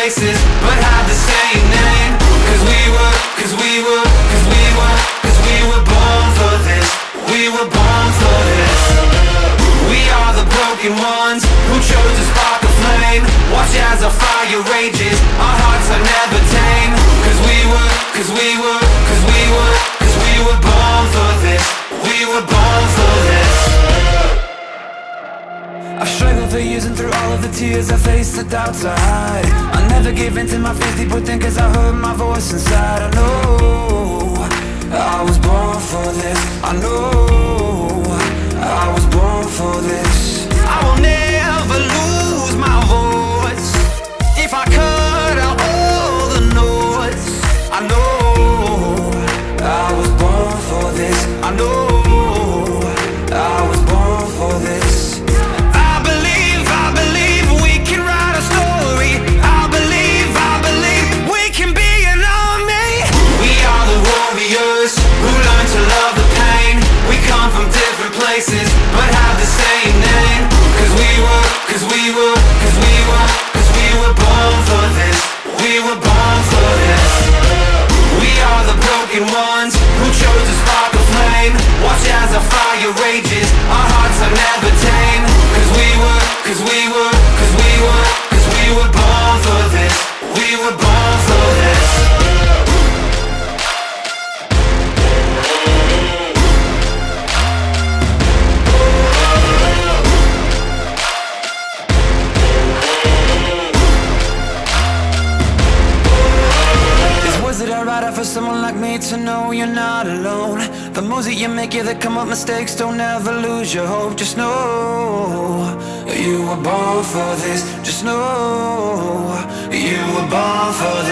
places but have the same name. Cause we were, cause we were, cause we were, cause we were born for this. We were born for this. We are the broken ones who chose to spark a flame. Watch as our fire rages, our hearts are never tame. Cause we were, cause we were, cause we were, cause we were born for this. We were born for this I've struggled for years and through all of the tears I faced the doubts I hide. I never gave in to my fears deep within cause I heard my voice inside. I know I was born for this. I know I was born for this. I will never lose my voice. If I cut out all the noise I know I was born for this. I know places but have the same name. Cause we were, cause we were, cause we were, cause we were born for this. We were born for this. We are the broken ones who chose to spark a flame. Watch as our fire rages, our hearts are never tame. Cause we were, cause we were, cause we were, cause we were born for this. We were born for this for someone like me to know you're not alone. The moves that you make, yeah, that come up mistakes. Don't ever lose your hope, just know You were born for this, just know You were born for this